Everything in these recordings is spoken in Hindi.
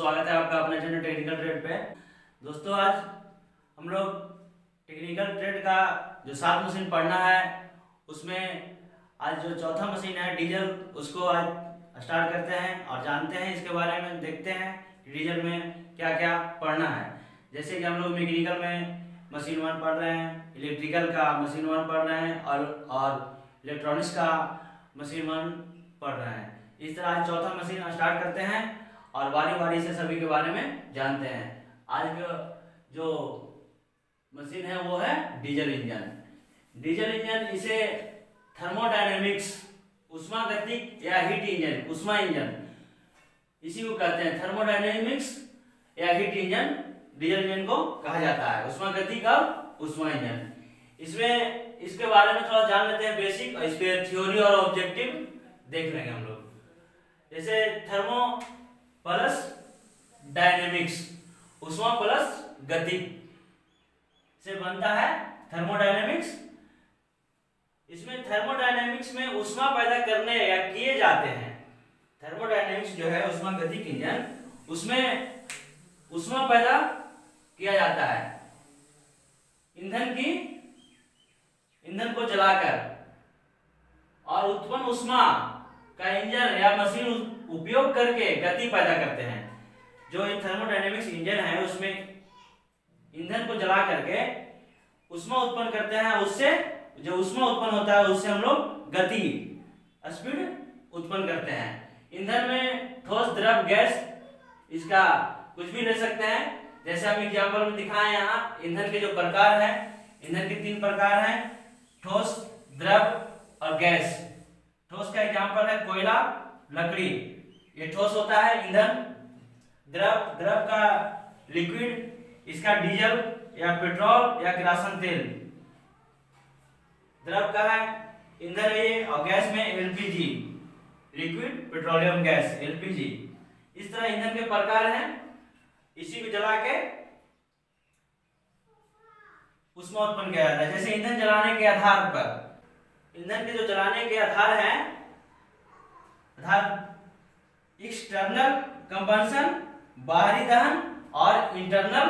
स्वागत है आपका अपने चैनल टेक्निकल ट्रेड पे। दोस्तों, आज हम लोग टेक्निकल ट्रेड का जो सात मशीन पढ़ना है, उसमें आज जो चौथा मशीन है, डीजल, उसको आज स्टार्ट करते हैं और जानते हैं, इसके बारे में देखते हैं डीजल में क्या क्या पढ़ना है। जैसे कि हम लोग मैकेनिकल में मशीन वन पढ़ रहे हैं, इलेक्ट्रिकल का मशीन वन पढ़ रहे हैं और और इलेक्ट्रॉनिक्स का मशीन वन पढ़ रहे हैं। इस तरह आज चौथा मशीन स्टार्ट करते हैं। और बारी बारी से सभी के बारे में जानते हैं। आज का जो मशीन है, वो है डीजल इंजन डीजल इंजन इसे थर्मोडायनेमिक्स उष्मा गतिक या हीट इंजन उष्मा इंजन इसी को कहते हैं। थर्मोडायनेमिक्स या हीट इंजन डीजल इंजन को कहा जाता है। उष्मा गतिक और उष्मा इंजन इसमें, इसके बारे में थोड़ा जान लेते हैं। बेसिक और इसके थ्योरी और ऑब्जेक्टिव देख लेंगे हम लोग। जैसे थर्मो प्लस डायनेमिक्स उष्मा प्लस गति से बनता है थर्मोडायनेमिक्स इसमें थर्मोडायनेमिक्स में उष्मा पैदा करने या किए जाते हैं। थर्मोडायनेमिक्स जो है उष्मा गतिक इंजन उसमें उष्मा पैदा किया जाता है। ईंधन की, ईंधन को जलाकर और उत्पन्न उष्मा का इंजन या मशीन उपयोग करके गति पैदा करते हैं। जो थर्मोडायनेमिक्स इंजन है, उसमें ईंधन को जला करके उष्मा उत्पन्न करते हैं, उससे जो उष्मा उत्पन्न होता है, उससे हम लोग गति स्पीड उत्पन्न करते हैं। ईंधन में ठोस द्रव, गैस, इसका कुछ भी ले सकते हैं। जैसे हम एग्ज़ाम्पल में दिखाए यहाँ, ईंधन के जो प्रकार है, ईंधन के तीन प्रकार हैं, ठोस, द्रव और गैस। ठोस का एग्ज़ाम्पल है कोयला, लकड़ी। ये ठोस होता है, ईंधन, द्रव द्रव का लिक्विड इसका डीजल या पेट्रोल या किरासन तेल। द्रव का है? ईंधन ये, और गैस में LPG liquid petroleum gas LPG इस तरह ईंधन के प्रकार हैं। इसी को जला के उसमें उत्पन्न किया जाता है। जैसे ईंधन जलाने के आधार पर। ईंधन के जो जलाने के आधार हैं, आधार एक्सटर्नल कंबंशन बाहरी दहन और इंटरनल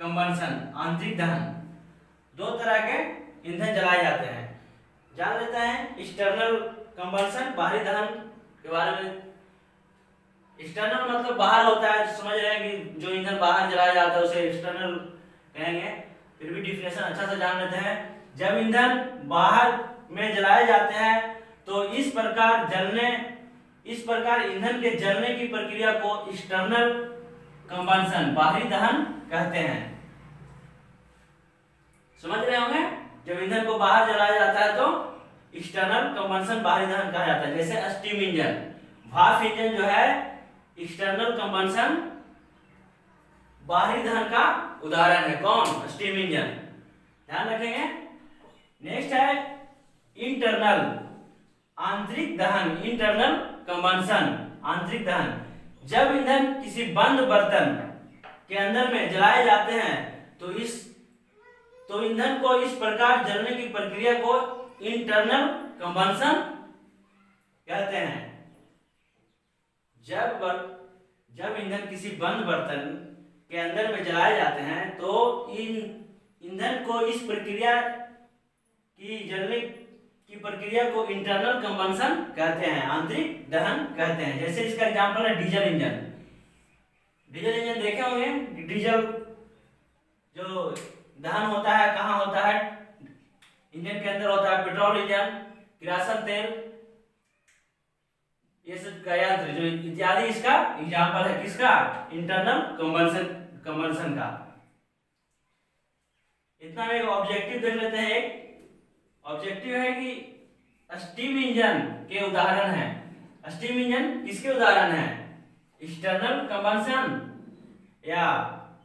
कंबंशन आंतरिक दहन। दो तरह के ईंधन जलाए जाते हैं। जान लेते हैं एक्सटर्नल कंबंशन बाहरी दहन के बारे में। एक्सटर्नल मतलब बाहर होता है, समझ रहे हैं कि जो ईंधन बाहर जलाया जाता है, उसे एक्सटर्नल कहेंगे। फिर भी डिफिनेशन अच्छा से जान लेते हैं। जब ईंधन बाहर में जलाए जाते हैं तो इस प्रकार जलने इस प्रकार ईंधन के जलने की प्रक्रिया को एक्सटर्नल कंबंशन बाहरी दहन कहते हैं। समझ रहे होंगे? जब ईंधन को बाहर जलाया जाता है तो एक्सटर्नल कंबंशन बाहरी दहन कहा जाता है। जैसे स्टीम इंजन भाप इंजन जो है एक्सटर्नल कंबंशन बाहरी दहन का उदाहरण है। कौन? स्टीम इंजन ध्यान रखेंगे। नेक्स्ट है इंटरनल आंतरिक दहन इंटरनल कंबंशन आंतरिक दहन जब ईंधन किसी बंद बर्तन के अंदर में जलाए जाते हैं तो इस तो ईंधन को इस प्रकार जलने की प्रक्रिया को इंटरनल कंबंशन कहते हैं। जब जब ईंधन किसी बंद बर्तन के अंदर में जलाए जाते हैं तो इन, ईंधन को इस प्रक्रिया की जलने की प्रक्रिया को इंटरनल कंबंशन कहते हैं, आंतरिक दहन कहते हैं। जैसे इसका एग्जांपल है डीजल इंजन डीजल इंजन देखे होंगे? डीजल जो दहन होता है, कहाँ होता है? इंजन के अंदर होता है पेट्रोल इंजन किरासन तेल। ये सब का यंत्र जो इत्यादि इसका एग्जांपल है। किसका? इंटरनल कंबंशन कंबंशन का। इतना में ऑब्जेक्टिव देख लेते हैं एक। ऑब्जेक्टिव है कि स्टीम इंजन के उदाहरण है। स्टीम इंजन किसके उदाहरण है? एक्सटर्नल कंबंशन या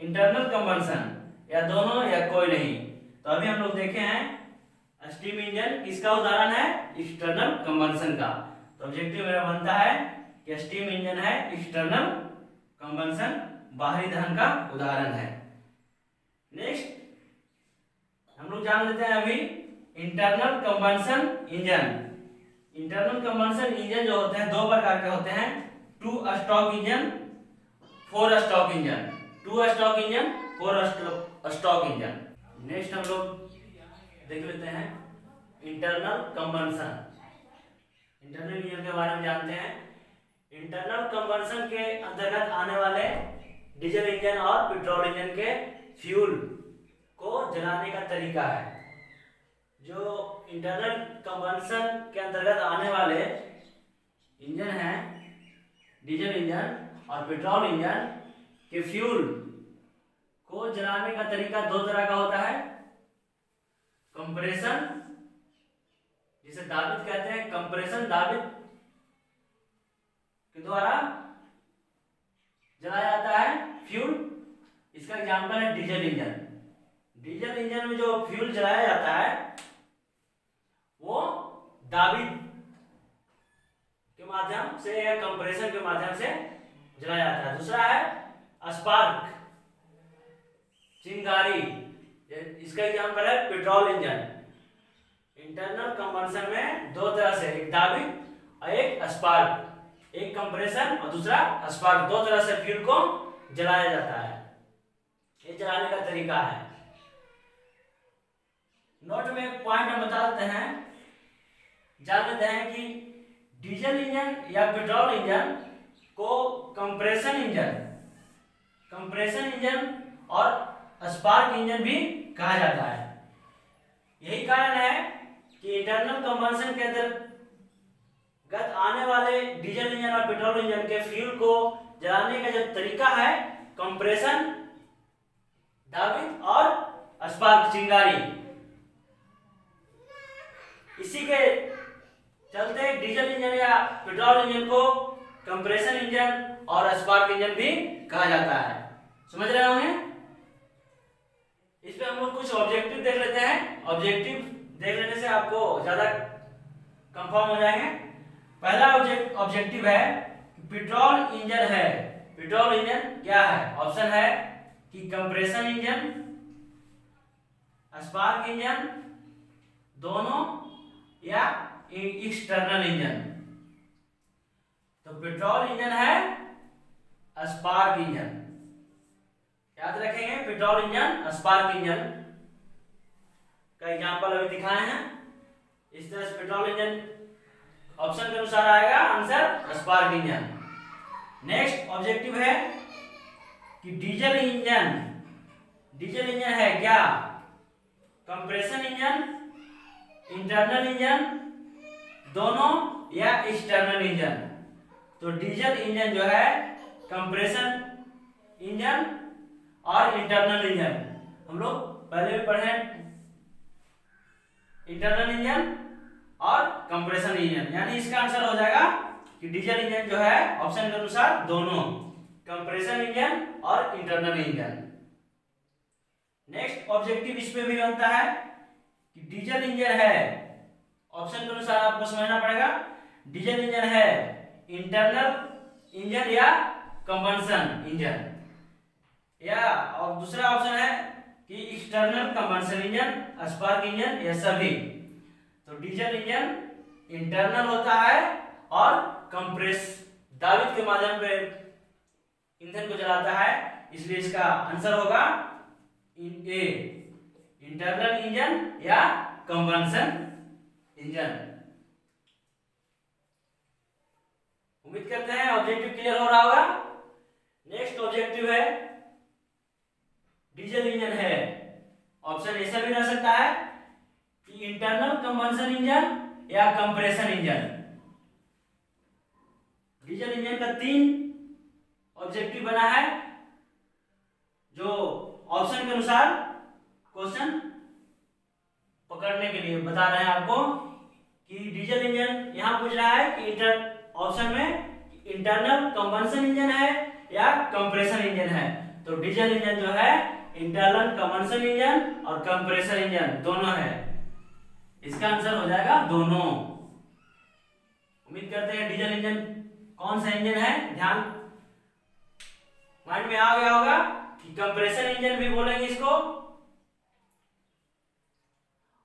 इंटरनल कंबंशन या दोनों या कोई नहीं। तो अभी हम लोग देखे हैं स्टीम इंजन किसका उदाहरण है? एक्सटर्नल कंबंशन का। तो ऑब्जेक्टिव मेरा बनता है कि स्टीम इंजन है एक्सटर्नल कंबंशन बाहरी दहन का उदाहरण है। नेक्स्ट हम लोग जान लेते हैं अभी internal combustion engine internal combustion engine जो होते हैं, दो प्रकार के होते हैं। Two stroke engine four stroke engine two stroke engine four stroke engine next हम लोग देख लेते हैं इंटरनल कंबंशन इंटरनल इंजन के बारे में जानते हैं। इंटरनल कंबंशन के अंतर्गत आने वाले डीजल इंजन और पेट्रोल इंजन के फ्यूल को जलाने का तरीका है। जो इंटरनल कंबंसन के अंतर्गत आने वाले इंजन हैं डीजल इंजन और पेट्रोल इंजन के फ्यूल को जलाने का तरीका दो तरह का होता है। कंप्रेशन जिसे दाबित कहते हैं कंप्रेशन दाबित के द्वारा जलाया जाता है फ्यूल इसका एग्जांपल है डीजल इंजन। डीजल इंजन में जो फ्यूल जलाया जाता है दाबित के माध्यम से या कंप्रेशन के माध्यम से जलाया जाता है। दूसरा है स्पार्क चिंगारी। इसका एग्जांपल है? पेट्रोल इंजन इंटरनल कंबंशन में दो तरह से, एक दाबित और एक स्पार्क एक कंप्रेशन और दूसरा स्पार्क दो तरह से फ्यूल को जलाया जाता है। ये जलाने का तरीका है। नोट में पॉइंट हम बता देते हैं। जान लेते हैं कि डीजल इंजन या पेट्रोल इंजन को कंप्रेशन इंजन कंप्रेशन इंजन और स्पार्क इंजन भी कहा जाता है। यही कारण है कि इंटरनल कंबंशन के अंतर्गत आने वाले डीजल इंजन और पेट्रोल इंजन के फ्यूल को जलाने का जो तरीका है कंप्रेशन दाबित और स्पार्क चिंगारी। इसी के चलते हैं डीजल इंजन या पेट्रोल इंजन को कंप्रेशन इंजन और स्पार्क इंजन भी कहा जाता है। समझ रहे होंगे? इस पे हम लोग कुछ ऑब्जेक्टिव देख लेते हैं। ऑब्जेक्टिव देख लेने से आपको ज़्यादा कंफर्म हो जाएँगे। पहला ऑब्जेक्टिव है पेट्रोल इंजन है। पेट्रोल इंजन क्या है? ऑप्शन है कि कंप्रेशन इंजन स्पार्क इंजन दोनों या एक्सटर्नल इंजन तो पेट्रोल इंजन है स्पार्क इंजन याद रखेंगे पेट्रोल इंजन स्पार्क इंजन का एग्जांपल अभी दिखाए हैं। इस तरह से पेट्रोल इंजन ऑप्शन के अनुसार आएगा answer spark engine next objective है कि डीजल इंजन डीजल इंजन है क्या? कंप्रेशन इंजन इंटरनल इंजन दोनों या एक्सटर्नल इंजन तो डीजल इंजन जो है कंप्रेशन इंजन और इंटरनल इंजन हम लोग पहले भी पढ़े इंटरनल इंजन और कंप्रेशन इंजन यानी इसका आंसर हो जाएगा कि डीजल इंजन जो है ऑप्शन के अनुसार दोनों कंप्रेशन इंजन और इंटरनल इंजन नेक्स्ट ऑब्जेक्टिव इसमें भी बनता है कि डीजल इंजन है ऑप्शन के अनुसार आपको समझना पड़ेगा, डीजल इंजन है इंटरनल इंजन या कंबंशन इंजन। या और दूसरा ऑप्शन है कि external combustion engine, spark engine ये सभी। तो डीजल इंजन इंटरनल होता है और कंप्रेस दावित के माध्यम पे ईंधन को जलाता है, इसलिए इसका आंसर होगा ए, इंटरनल इंजन या कंबंशन। इंजन। उम्मीद करते हैं ऑब्जेक्टिव क्लियर हो रहा होगा। नेक्स्ट ऑब्जेक्टिव है डीजल इंजन है। ऑप्शन ऐसा भी रह सकता है कि इंटरनल कंबंशन इंजन या कंप्रेशन इंजन डीजल इंजन का तीन ऑब्जेक्टिव बना है, जो ऑप्शन के अनुसार क्वेश्चन पकड़ने के लिए बता रहे हैं आपको। कि डीजल इंजन यहाँ पूछ रहा है कि इंटर ऑप्शन में इंटरनल कंबंशन इंजन है या कंप्रेशन इंजन है। तो डीजल इंजन जो है इंटरनल कंबंशन इंजन और कंप्रेशन इंजन दोनों है। इसका आंसर हो जाएगा दोनों। उम्मीद करते हैं डीजल इंजन कौन सा इंजन है? ध्यान। माइंड में आ गया होगा कि कंप्रेशन इंजन भी बोलेंगे इसको।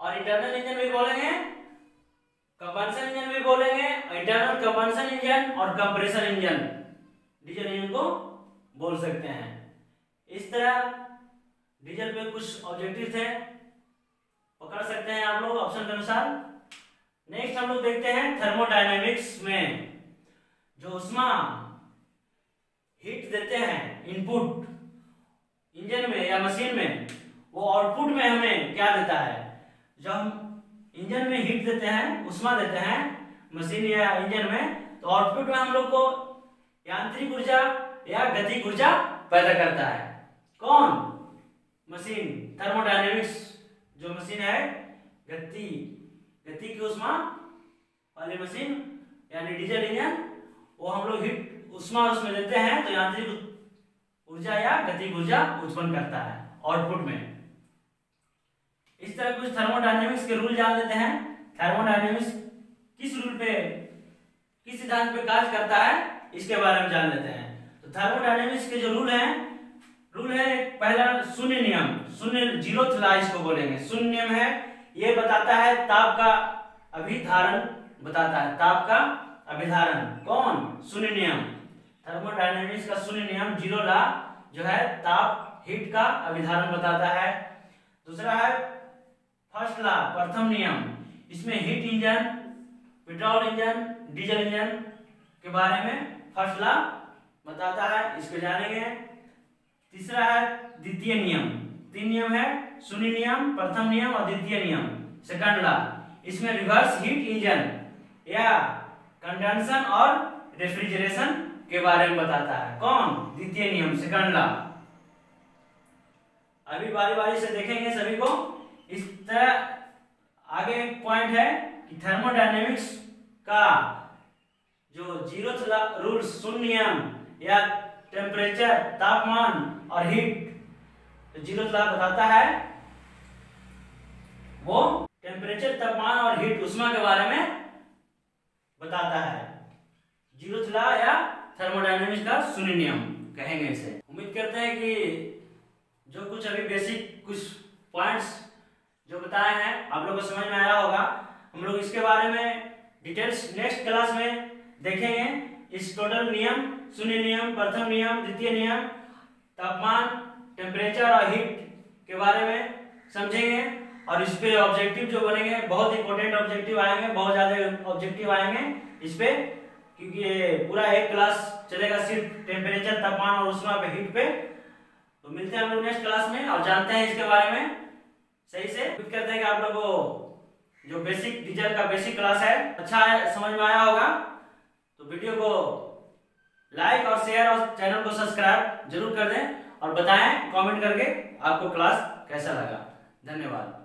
और इंटरनल इंजन भी बोलेंगे इंजन और कंप्रेसर इंजन डीजल इंजन को बोल सकते हैं। इस तरह डीजल पे कुछ ऑब्जेक्टिव थे। पकड़ सकते हैं आप लोग ऑप्शन के अनुसार। नेक्स्ट हम लोग देखते हैं थर्मोडायनेमिक्स में, जो उष्मा हीट देते हैं इनपुट इंजन में या मशीन में, वो आउटपुट में हमें क्या देता है? जब हम इंजन में हीट देते हैं उष्मा देते हैं मशीन या इंजन में तो आउटपुट में हम लोग को यांत्रिक ऊर्जा या गतिक ऊर्जा पैदा करता है। कौन? मशीन थर्मोडायनेमिक्स जो मशीन है, गति गति की उष्मा वाली मशीन, यानी डीजल इंजन, वो हम लोग हिट उष्मा उसमें देते हैं तो यांत्रिक ऊर्जा या गतिक ऊर्जा उत्पन्न करता है आउटपुट में। इस तरह कुछ थर्मोडायनेमिक्स के रूल जान लेते हैं। थर्मोडायनेमिक्स किस रूल पे किस सिद्धांत पे कार्य करता है, इसके बारे में जान लेते हैं। तो थर्मोडायनेमिक्स के जो रूल हैं रूल है पहला शून्य नियम, शून्य ज़ीरो ला इसको बोलेंगे। शून्य नियम है ये बताता है ताप का अभिधारण, बताता है ताप का अभिधारण। कौन? शून्य नियम। थर्मोडायनेमिक्स का शून्य नियम, ज़ीरो ला जो है ताप हीट का अभिधारण बताता है। दूसरा है फ़र्स्ट ला प्रथम नियम। इसमें heat engine petrol engine diesel engine के बारे में फ़र्स्ट लॉ बताता है, इसको जानेंगे। तीसरा है द्वितीय नियम। तीन नियम है, शून्य नियम, प्रथम नियम और द्वितीय नियम। Second law. इसमें रिवर्स हीट इंजन या कंडेंसन और रेफ्रिजरेशन के बारे में बताता है। कौन? द्वितीय नियम सेकंड ला। अभी बारी बारी से देखेंगे सभी को। इस तरह आगे एक पॉइंट है कि थर्मोडायनेमिक्स का जो ज़ीरो रूल शून्य या टेम्परेचर तापमान और हीट तो ज़ीरो बताता है, वो टेम्परेचर तापमान और हीट उष्मा के बारे में बताता है। ज़ीरो या थर्मोडायनेमिक्स का शून्य नियम कहेंगे इसे। उम्मीद करते हैं कि जो कुछ अभी बेसिक कुछ पॉइंट्स जो बताए हैं, आप लोगों को समझ में आया होगा। हम लोग इसके बारे में डिटेल्स नेक्स्ट क्लास में देखेंगे। इस टोटल नियम, शून्य नियम, प्रथम नियम, द्वितीय नियम, तापमान टेम्परेचर और हीट के बारे में समझेंगे। और इस पे ऑब्जेक्टिव जो बनेंगे, बहुत इंपॉर्टेंट ऑब्जेक्टिव आएँगे, बहुत ज़्यादा ऑब्जेक्टिव आएँगे इस पे, क्योंकि ये पूरा एक क्लास चलेगा सिर्फ़ टेम्परेचर तापमान और उष्मा पे हीट पे। तो मिलते हैं हम लोग नेक्स्ट क्लास में और जानते हैं इसके बारे में। सही से उम्मीद करते हैं कि आप लोगों को जो बेसिक डीजल का बेसिक क्लास है अच्छा है, समझ में आया होगा। वीडियो को लाइक और शेयर और चैनल को सब्सक्राइब ज़रूर कर दें और बताएँ, कमेंट करके आपको क्लास कैसा लगा। धन्यवाद।